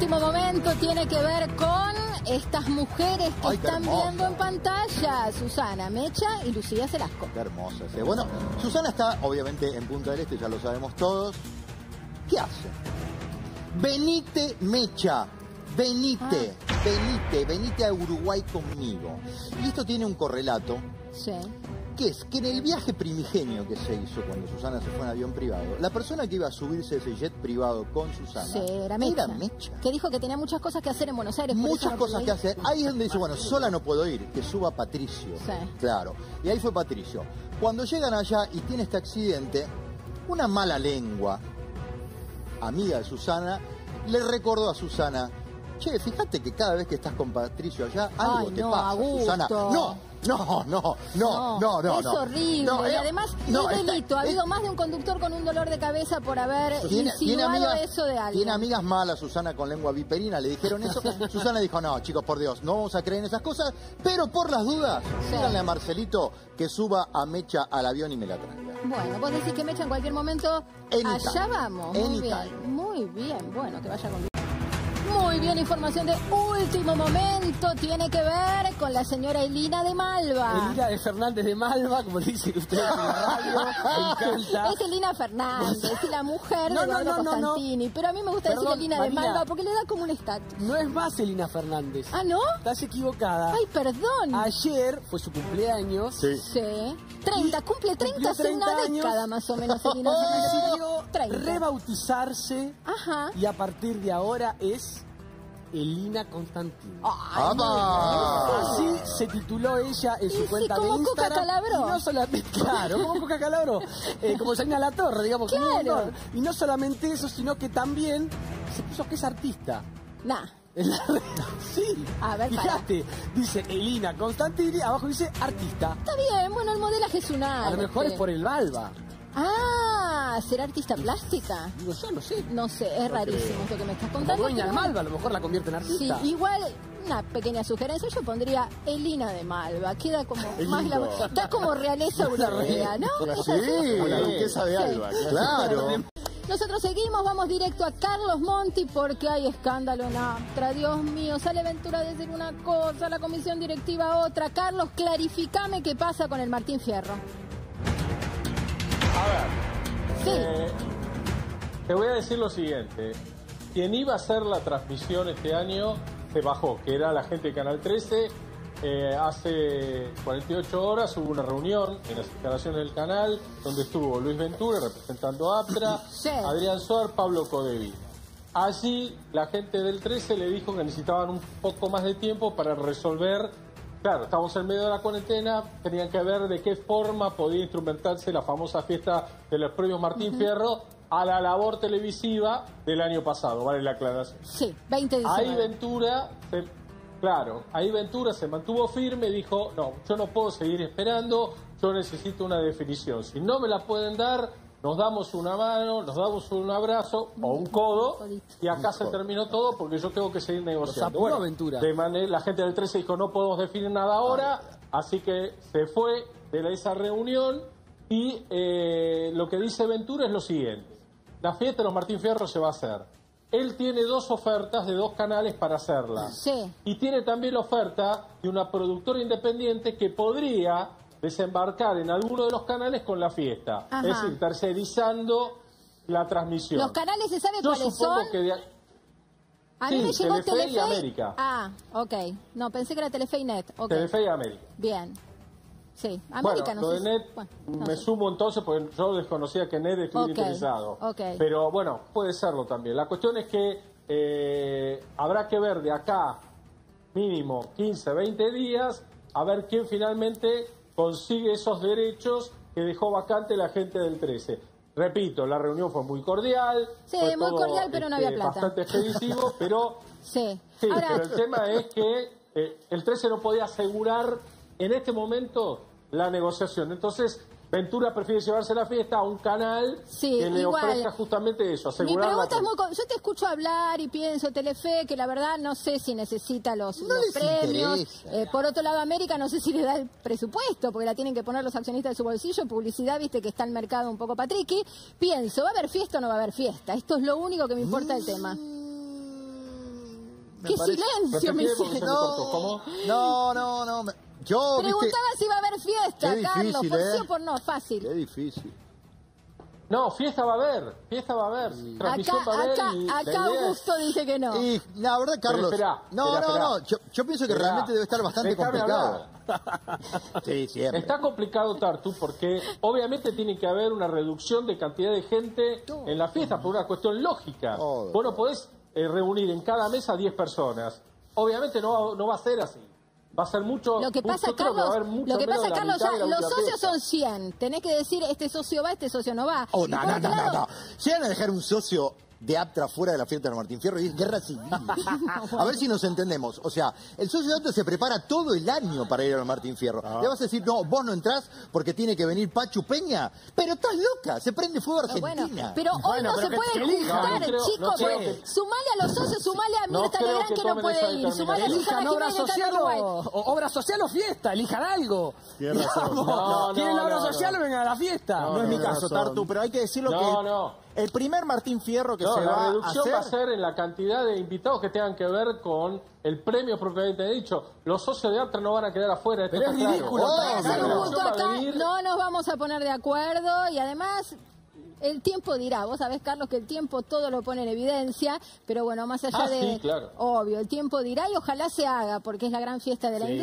último momento tiene que ver con estas mujeres que Ay, están hermosa. viendo en pantalla. Susana Mecha y Lucía Celasco. Qué hermosa. sí. Bueno, Susana está obviamente en Punta del Este, ya lo sabemos todos. ¿Qué hace? Venite Mecha. Venite, venite, venite a Uruguay conmigo. Y esto tiene un correlato, Sí. Que es que en el viaje primigenio que se hizo cuando Susana se fue en avión privado, la persona que iba a subirse a ese jet privado con Susana Sí, era Mecha. Mecha. Que dijo que tenía muchas cosas que hacer en Buenos Aires. Muchas no cosas que hacer. Ahí es donde dice, bueno, sola no puedo ir, que suba Patricio. Sí. Claro. Y ahí fue Patricio. Cuando llegan allá y tiene este accidente, una mala lengua, amiga de Susana, le recordó a Susana, che, fíjate que cada vez que estás con Patricio allá, algo Ay, te no, pasa, Augusto. Susana. No, no, no, no, no, no. Es no. horrible. No, y además, no, es está- delito. Ha es- habido más de un conductor con un dolor de cabeza por haber tiene, tiene insinuado amigas, eso de alguien. tiene amigas malas, Susana, con lengua viperina, le dijeron eso. Susana dijo, no, chicos, por Dios, no vamos a creer en esas cosas, pero por las dudas, Sí. díganle a Marcelito que suba a Mecha al avión y me la traiga. Bueno, vos decís que Mecha en cualquier momento. Allá vamos. Muy bien. Muy bien. Bueno, que vaya con. Muy bien, información de último momento tiene que ver con la señora Elina de Malva. Elina de Fernández de Malva, como dicen ustedes en la radio, me encanta. Es Elina Fernández, y la mujer No, de no, Eduardo no, no, no. Constantini. Pero a mí me gusta decir Perdón, Elina Marina. de Malva porque le da como un estatus. No es más Elina Fernández. Ah, ¿no? Estás equivocada. Ay, perdón. Ayer fue su cumpleaños. Sí. 30, cumple 30 Cumplió hace una 30 años. década más o menos Elina Fernández. Decidió 30. rebautizarse Ajá. y a partir de ahora es Elina Constantini. Ay. Así se tituló ella en su cuenta como de Coca Instagram. Calabró. Y no solamente, claro, como Coca Calabró, eh, como Salina La Torre, digamos, Claro. honor. Y no solamente eso, sino que también se puso que es artista. Nah. En la red. Sí. A ver, para. Fíjate, dice Elina Constantini, abajo dice artista. Está bien, bueno, el modelaje es un A lo mejor es por el Balba. Ah, ¿será artista plástica? No sé. No sé, es rarísimo esto que me estás Como contando. dueña Malva, a lo mejor la convierte en Sí, artista. igual una pequeña sugerencia, yo pondría Elina de Malva, queda como más la, da como realeza europea, ¿no? ¿Es Sí, la duquesa de Sí. Alba, claro. Nosotros seguimos, vamos directo a Carlos Monti porque hay escándalo en Astra. Dios mío, sale Ventura a decir una cosa, la comisión directiva otra. Carlos, clarificame qué pasa con el Martín Fierro. Sí, eh, te voy a decir lo siguiente. Quien iba a hacer la transmisión este año se bajó, que era la gente de Canal 13. Eh, hace 48 horas hubo una reunión en las instalaciones del canal donde estuvo Luis Ventura representando a APTRA, Sí. Adrián Suar, Pablo Codevi. Allí la gente del 13 le dijo que necesitaban un poco más de tiempo para resolver. Claro, estamos en medio de la cuarentena, tenían que ver de qué forma podía instrumentarse la famosa fiesta de los premios Martín Fierro a la labor televisiva del año pasado, vale la aclaración. sí, 20 de Ahí. Ventura, se- claro, ahí Ventura se mantuvo firme, dijo, no, yo no puedo seguir esperando, yo necesito una definición. Si no me la pueden dar, nos damos una mano, nos damos un abrazo o un codo y acá se terminó todo porque yo tengo que seguir negociando. apuró Ventura. de manera, la gente del 13 dijo, no podemos definir nada ahora, así que se fue de esa reunión y eh, lo que dice Ventura es lo siguiente. La fiesta de los Martín Fierro se va a hacer. Él tiene dos ofertas de dos canales para hacerla. Sí. Y tiene también la oferta de una productora independiente que podría desembarcar en alguno de los canales con la fiesta. Ajá. Es decir, tercerizando la transmisión. ¿Los canales se sabe Yo cuáles supongo son? que de- A mí Sí, me llegó Telefe y. América. Ah, ok. No, pensé que era Telefe y Net. Ok. Telefe y América. Bien. Sí, Bueno, América no lo sé. de NET Bueno, no me sé. sumo entonces porque yo desconocía que NET estuviera Ok, interesado. ok. Pero bueno, puede serlo también. La cuestión es que eh, habrá que ver de acá mínimo 15, 20 días a ver quién finalmente consigue esos derechos que dejó vacante la gente del 13. Repito, la reunión fue muy cordial. Sí, fue muy todo, cordial, pero no había este, plata. Bastante expeditivo, pero Sí. Sí, Ahora, pero el tema es que eh, el 13 no podía asegurar en este momento la negociación. Entonces, Ventura prefiere llevarse la fiesta a un canal Sí, que le igual. ofrezca justamente eso, Mi asegurar la pregunta es muy... Yo te escucho hablar y pienso, Telefe, que la verdad no sé si necesita los, No premios. Eh, por otro lado, América no sé si le da el presupuesto, porque la tienen que poner los accionistas de su bolsillo. Publicidad, viste que está el mercado un poco patriqui. Pienso, ¿va a haber fiesta o no va a haber fiesta? Esto es lo único que me importa del tema. Mm, me Qué parece- silencio me. No, no, no. me- Yo, viste, Preguntaba si va a haber fiesta, Carlos. ¿Por ¿eh? sí o por no? Fácil. qué difícil. No, fiesta va a haber, fiesta va a haber, Acá, transmisión va a haber acá, y acá Augusto dice que no. Y la verdad, Carlos. esperá, no, esperá, no, esperá. no. Yo, yo pienso que Esperá, realmente debe estar bastante complicado. Sí, siempre. Está complicado, Tartu, porque obviamente tiene que haber una reducción de cantidad de gente en la fiesta por una cuestión lógica. Todo. Vos no podés eh, reunir en cada mesa 10 personas. Obviamente no va, no va a ser así. Va a ser mucho. Lo que pasa, Carlos, lo que pasa, Carlos, ya, los socios son 100. Tenés que decir, este socio va, este socio no va. Oh, no, no, no, no, no. Si van a dejar un socio de Aptra fuera de la fiesta de Martín Fierro y es guerra civil. A ver si nos entendemos. O sea, el socio de Aptra se prepara todo el año para ir al Martín Fierro. Ah. Le vas a decir, no, vos no entrás porque tiene que venir Pachu Peña. Pero estás loca, se prende fuego bueno, Argentina. pero hoy Bueno, no pero se puede juntar, No, no creo- chicos. no Sumale a los socios, sumale a Mirta Legrand que que no puede ir. Sumale a. Elijan Susana obra social o, o- obra social o fiesta, elijan algo. ¿Quieren la obra no, social no. o vengan a la fiesta? No, es mi caso. Tartu, pero hay que decirlo No, que no. El primer Martín Fierro que No, se la va a reducción hacer... va a ser en la cantidad de invitados que tengan que ver con el premio propiamente dicho. Los socios de Aptra no van a quedar afuera. Esto Pero es claro. ridículo, Oh, no nos vamos a poner de acuerdo y además el tiempo dirá. Vos sabés, Carlos, que el tiempo todo lo pone en evidencia, pero bueno, más allá Ah, de... sí, claro. Obvio, el tiempo dirá y ojalá se haga, porque es la gran fiesta de la Sí, industria.